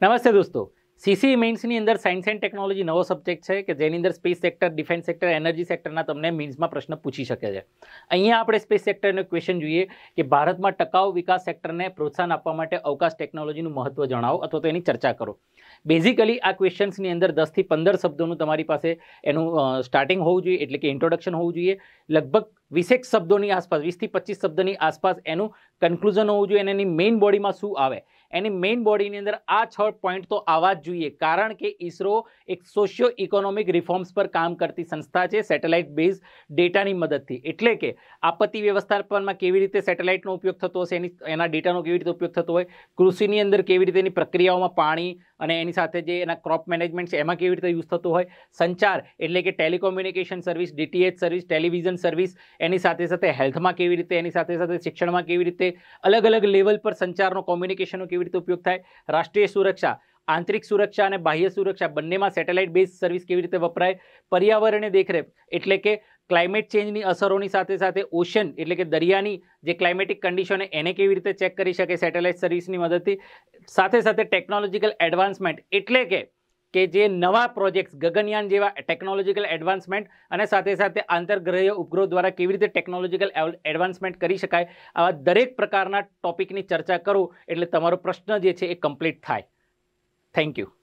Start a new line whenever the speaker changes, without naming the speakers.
નમસ્તે દોસ્તો. સીસી મેઇન્સની અંદર સાયન્સ એન્ડ ટેકનોલોજી નવો સબ્જેક્ટ છે કે જેની અંદર space sector defence sector energy સેક્ટરના તમને મીન્સમાં પ્રશ્ન પૂછી શકે છે. અહીંયા આપણે સ્પેસ સેક્ટરનો ક્વેશ્ચન જોઈએ કે ભારતમાં ટકાઉ વિકાસ સેક્ટરને પ્રોત્સાહન આપવા માટે અવકાશ ટેકનોલોજીનું મહત્વ જણાવો અથવા તો એની ચર્ચા કરો. બેઝિકલી આ ક્વેશ્ચન્સની અંદર દસથી પંદર શબ્દોનું તમારી પાસે એનું સ્ટાર્ટિંગ હોવું જોઈએ એટલે કે ઇન્ટ્રોડક્શન હોવું જોઈએ. લગભગ વીસેક શબ્દોની આસપાસ વીસથી પચીસ શબ્દની આસપાસ એનું કન્ક્લુઝન હોવું જોઈએ અને એની મેઇન બોડીમાં શું આવે? એની મેઇન બોડીની અંદર આ છ પોઈન્ટ તો આવવા જ જોઈએ. કારણ કે ઇસરો એક સોશિયો ઇકોનોમિક રિફોર્મ્સ પર કામ કરતી સંસ્થા છે સેટેલાઇટ બેઝ ડેટાની મદદથી. એટલે કે આપત્તિ વ્યવસ્થાપનમાં કેવી રીતે સેટેલાઇટનો ઉપયોગ થતો હશે, એની, એના ડેટાનો કેવી રીતે ઉપયોગ થતો હોય, કૃષિની અંદર કેવી રીતે એની પ્રક્રિયાઓમાં પાણી અને એની સાથે જે એના ક્રોપ મેનેજમેન્ટ છે, એમાં કેવી રીતે યુઝ થતો હોય, સંચાર એટલે કે telecommunication service DTH service television service એની સાથે સાથે હેલ્થમાં કેવી રીતે, એની સાથે સાથે શિક્ષણમાં કેવી રીતે, અલગ અલગ લેવલ પર સંચારનો કોમ્યુનિકેશનનો કેવી રીતે ઉપયોગ થાય, રાષ્ટ્રીય સુરક્ષા, આંતરિક સુરક્ષા અને બાહ્ય સુરક્ષા બંનેમાં સેટેલાઇટ બેઝ સર્વિસ કેવી રીતે વપરાય પર્યાવરણીય દેખરેખ, એટલે કે ક્લાઇમેટ ચેન્જની અસરોની સાથે સાથે ઓશન એટલે કે દરિયાની જે ક્લાઇમેટિક કન્ડિશન એને કેવી રીતે ચેક કરી શકે સેટેલાઇટ સર્વિસની મદદથી, સાથે સાથે ટેકનોલોજીકલ એડવાન્સમેન્ટ એટલે કે કે જે નવા પ્રોજેક્ટ્સ, ગગનયાન જેવા ટેકનોલોજીકલ એડવાન્સમેન્ટ અને સાથે સાથે આંતરગ્રહીય ઉપગ્રહ દ્વારા કેવી રીતે ટેકનોલોજીકલ એડવાન્સમેન્ટ કરી શકાય, આવા દરેક પ્રકારના ટોપિકની ચર્ચા કરું એટલે તમારો પ્રશ્ન જે છે એ કમ્પ્લીટ થાય. Thank you